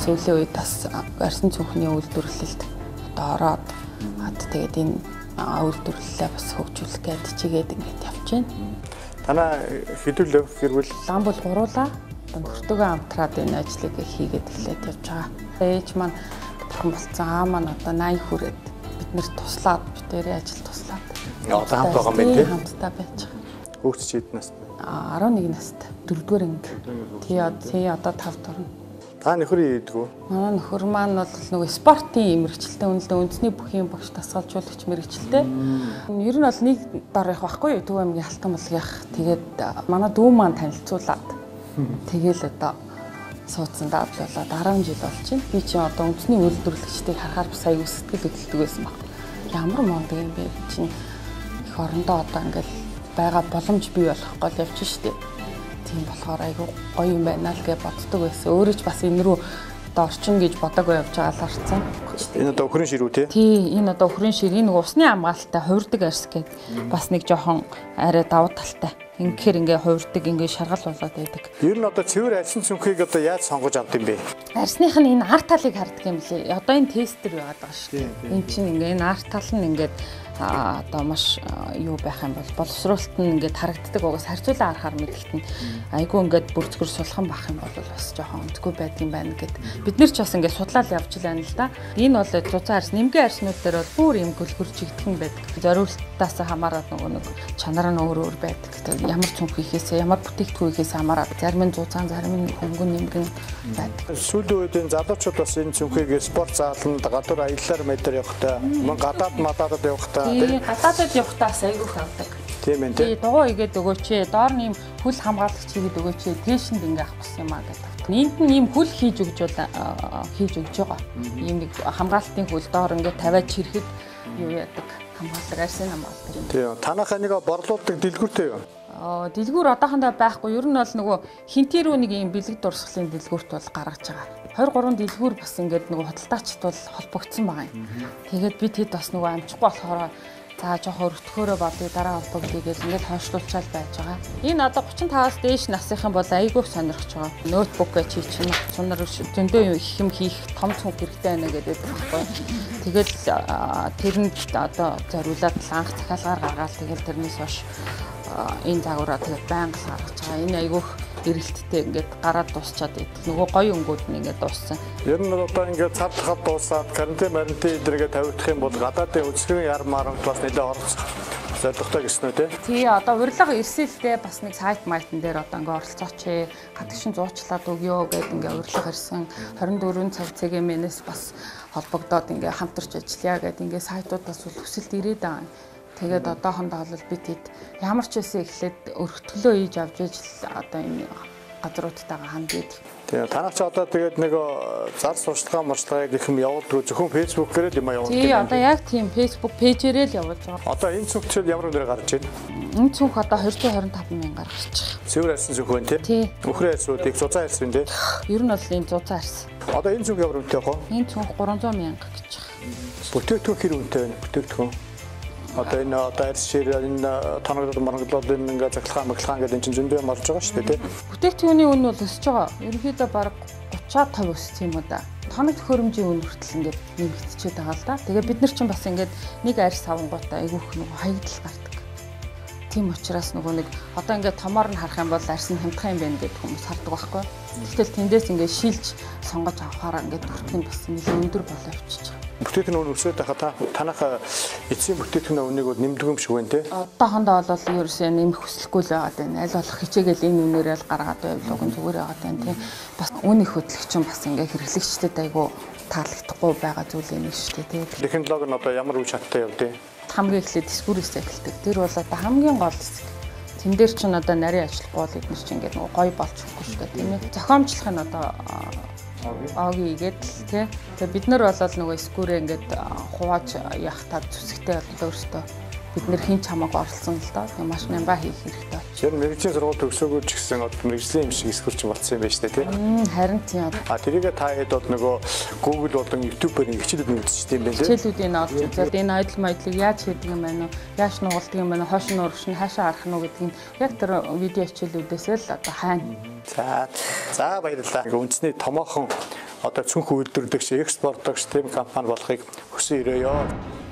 сүүлийн үед бас арьсан цүнхний үйлдвэрлэлд одоо ороод одоо тэгээд энэ үйлдвэрлэлээ бас хөгжүүлэх гээд чигээд ингээд явж байна. Танаа хэдүүлв хэрвэл Лам бол гуруулаа нөхөртөөгөө амтраад энэ ажлыг хийгээд эхлээд явж байгаа. Ээж маань бурхан болцсон аа маань одоо 80 хүрээд бид нэр туслаад битэрийн ажил туслаад. Одоо хамт байгаа юм тийм. Хамтдаа байж байгаа. Чи хэд настай? А 11 настай. Дөрөвдүгээр анги. Тий одоо 5 дөрөв. Та нөхөр ийдэг үү? Манай нөхөр маань бол нөгөө спортын мэрэгчлээ үнэлдэ үндэсний бүхийн багш тасгалжуулагч мэрэгчлээ. Ер нь бол нэг дор явах байхгүй юу? Төв аймгийн алтан булгах. Тэгээд манай дүү маань танилцуулаад тэгэл одоо суудсан даад болоо 10 жил болж байна. Би чи одоо үндэсний үйлдвэрлэгчдийг харахаар бас аягүй сэтгэл хөдлөлт байсан баг. Ямар мондөг юм бэ чинь их орондоо одоо ингээл байгаа боломж бий болох гол явж штеп тийм болохоор айгүй гоё юм байна л гэж боддог байсан. Өөрөө ч бас энэ рүү одоо орчин гэж бодоагүй явж байгаа л харцсан. Энэ одоо өхрийн ширүү тий? Тий, энэ одоо өхрийн шир энэ усны хамгаалалттай хувирдаг арьс гэдэг бас нэг жоохон арай давуу талтай. Ингэхээр ингээ хувирдаг ингээ шаргал болоод байдаг. Ер нь одоо цэвэр арьсан цүнхийг одоо яаж сонгож авд юм бэ? Арьсных нь энэ арт талыг хардаг юм лээ. Одоо энэ тестер байгаад байгаа шүү дээ. Энэ чинь ингээ энэ арт тал нь ингээд одоо маш юу байх юм бол боловсруулалт нь ингээд харагддаг угаас харьцуулаа харахаар мэдэлтэн айгүй ингээд бүрцгэр сулхан бах юм бол бас жоохон өндгөө байдаг юм байна гэд бид нар ч бас ингээд судлаад явж байна л да. Энэ бол цуцан арс нэмгэн арснууд дээр бол бүр юм гөлгөр чигдхэн байдаг. Зориултаас хамаарат нөгөө нэг чанар нь өөр өөр байдаг. Ямар цүнх хийхээсээ ямар бүтээгдэхүүн хийхээс хамаарат зарим нь цуцан зарим нь хөнгөн нэмгэн байдаг. Сүүлийн үед энэ залуучууд бас энэ цүнхийг спорт зааланд гадуур аяллаар мэдэр явахтай, мөн гадаад мададад явахтай тий гадаадд явахдаа айгүйх авдаг. Тийм ээ тий. Дугуй игээд өгөөч ээ. Доор нэм хүл хамгаалагч хийгээд өгөөч ээ. Тэшинд ингээ авах гэсэн юм аа гэдэг. Энд нь ийм хүл хийж бол хийж өгж байгаа. Ийм нэг хамгаалтын хүл доор ингээ тавиад чирэхэд юу яадаг хамгаалдаг арсын хамгаалдаг юм. Тий. Танахаа нэг борлуулдаг дэлгүүртэй юу? Аа дэлгүүр одоохондоо байхгүй. Ер нь бол нөгөө хинтээ рүү нэг юм бэлэг дурсгалын дэлгүүрт бол гаргаж байгаа. 23 дэлгүүр бас ингээд нөгөө худалдаачд бол холбогдсон байгаа юм. Тэгээд бид хэд бас нөгөө амжихгүй болохоор за жоохон өртгөхөөрөө бодъё дараа холбогдъё гэж ингээд хойшлуулчаал байж байгаа. Энэ одоо 35-аас дээш насныхан бол айгүй сонирхож байгаа. Ноутбук гэж чи чинь цунар зөндөө юм их юм хийх том цүнх хэрэгтэй байна гэдэг байхгүй. Тэгэл тэрэнд одоо зориулаад анх захиалгаар гаргаад тэгэл тэрнээс хойш энэ загвараа тэгээд байнга гаргаж байгаа. Энэ айгүйх эргэлттэй ингээд гараад дуусчаад идэх. Нөгөө гоё өнгүүд нь ингээд дууссан. Ер нь одоо ингээд цав тахад дуусаад карантин марантин эдрэгээ тавигдах юм бол гадаадын үзэсгэлэн яр марант бас нэлээд оролцох зорилготой гэсэн үү те? Тий, одоо урилга ирсэлтэй бас нэг сайт майтан дээр одоо ингээ оролцооч ээ. Гадагшин зуучлаад өгөө гэд ингээ урилга ирсэн 24 цаг цэгийн бас холбогдоод ингээ хамтарч ажиллая гэд ингээ сайтуудаас бол хүсэлт ирээд байгаа. Тэгээд одоохондоо бол бид хэд ямар ч байсан эхлээд өргөтгөлөө хийж авч ижил одоо энэ газруудтайгаа ханд идэг. Тэгээ танах ч одоо тэгээд нэг зар сурчлагаа мурчлагаа гэх юм явуулдаг зөвхөн фэйсбүүкээр л юм явуулдаг. Тий, одоо яг тийм фэйсбүүк пэйжээрээ л явуулж байгаа. Одоо энэ цүнх чинь ямар өндөр гарч байна? Энэ цүнх одоо 225 мянга гарч байгаа. Цэвэр арьсан цүнх байна тий? Өхрөө арьсуудыг зузаан арьс байна тий? Ер нь бол энэ зузаан арьс. Одоо энэ цүнх ямар үнэтэй вэ? Энэ цүнх 300 мянга гэж. Бүтээгдэхүүн хэр үнэтэй байна? Бүтээгдэхүүн Одоо энэ арьс шир энэ тоноглол маргалол энэ ингээ захилгаан маглахаан гэдэг энэ чинь зөндөө болж байгаа шүү дээ тий. Бүтээгдэхүүний үн бол өсөж байгаа. Ерөнхийдөө баг 30-аад тав өссөн юм уу да. Тоног төхөөрөмжийн үн хүртэл ингээд нэмэгдчихэд байгаа л да. Тэгээ бид нар чинь бас ингээд нэг арьс савангуудаа айгүйх нэг хаягдл гардаг. Тийм учраас нөгөө нэг одоо ингээд томоор нь харах юм бол арьс нь хямдхан юм байна гэдэг хүмүүс хардаг байхгүй. Тэгтэл тэндээс ингээд шилж сонгож авахаараа ингээд нь бас нэлээд өндөр болоо байгаа бүтээгдэхүүн өн өсөөд байхад танах эцсийн бүтээгдэхүүн үнийг бол нэмдэг юм шиг байна те. Одоохондоо бол ерөөсөө нэмэх хүсэлгүй л байгаад байна. Аль болох хичээгээл энэ үнээрээ л гаргаад байвал уг зүгээр байгаад байна тийм. Бас үн их хөтлөгч юм бас ингээ хэрэглэгчдэд айгу таалагдахгүй байгаа зүйл юм шүү дээ тийм. Технологи нь одоо ямар үе шаттай явд вэ? Хамгийн эхлээд дискурс эхэлдэг. Тэр бол одоо хамгийн гол хэсэг. Тэн дээр чинь одоо нарийн ажиллахгүй бол эдгээр чинь ингээ гоё болж өгөхгүй шүү дээ тийм ээ. Зохиомжлох нь одоо оги игээд л тий. Тэгээ бид нар болол нөгөө скүрээ ингээд хувааж явах тав зүсгтэй бол өөртөө бид нэр хин чамааг оролцсон л доо. Тэгээ маш нямба хийх хэрэгтэй. Тэр мэрэгжлийн сургууль төгсөөгөө ч гэсэн мэрэгжлийн юм шиг скүр ч болцсон юм байна шүү дээ тий. Харин тийм. А тэрийгэ та хэд бол нөгөө Google болон YouTube-ээр хичээлүүд үзчихсэн юм байна лээ. Хичээлүүдийг олж үзээд энэ айдл майдлыг яаж хийдэг юм байна уу? Яаж нугалдаг юм байна? Хойш нь урагш нь хаашаа харах нь уу гэдгийг яг тэр видео хичээлүүдээс л одоо хайна. За за баярлалаа. Үндэсний томоохон одоо цүнх үйлдвэрлэгч, экспортлогч тийм компани болохыг хүсэн ирээё.